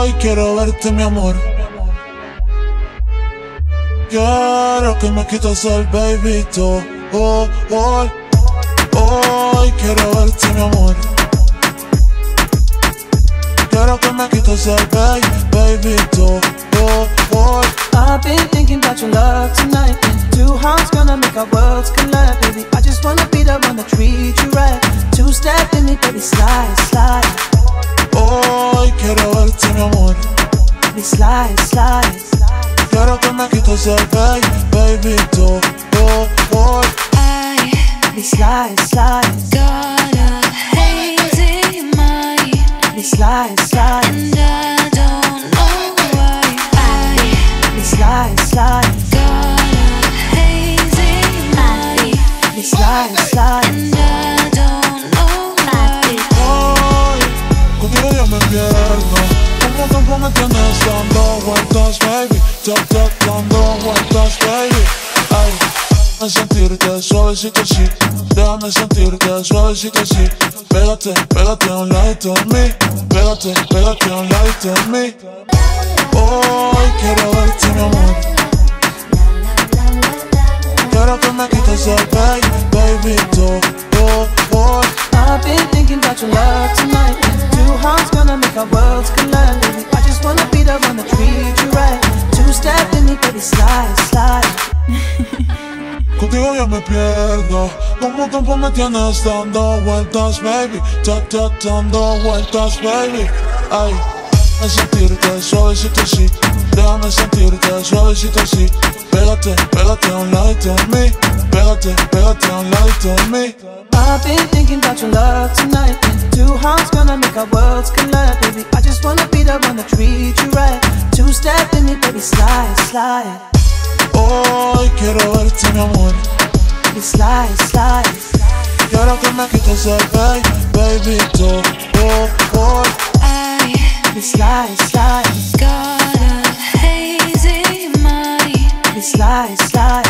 Hoy quiero verte mi amor. Quiero que me quites el babyto oh, oh, Hoy quiero verte mi amor. Quiero que me quites el baby, babyto oh, Baby, slide, slide Quiero que me quites el baby, babyto oh, oh. I Baby, slide, slide got a hazy mind, Baby, slide, slide and I Como tiempo me tienes dando vueltas, baby Tap, tap, dando vueltas, baby Ay, déjame sentirte suavecito así Déjame sentirte suavecito así Pégate, pégate a un ladito de mí Pégate, pégate a un ladito de mí Hoy quiero verte mi amor Quiero que me quites el baby, baby, oh, oh I've been thinking about your love me pierdo. Como me tienes dando vueltas, baby. Ta, ta, dando vueltas, baby. Ay, déjame sentirte suavecito así. Déjame sentirte suavecito así. Pégate, pégate un ladito de mí Pégate, pégate un ladito de mí I've been thinking about your love tonight. Two hearts gonna make our worlds collide Baby, I just wanna be the one that treat you right. Two step in me, baby, slide, slide. Hoy quiero verte mi amor Baby, slide, slide Quiero que me quites el baby, baby, oh, oh, oh I slide, slide. Got a hazy mind, slide, slide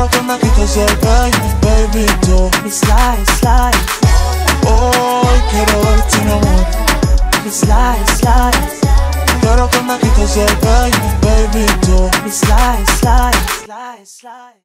Quiero que me quites el baby, baby, Baby, slide, slide Hoy quiero verte mi amor. Slide, slide Quiero que me quites el baby, baby, Baby, slide, slide Slide, slide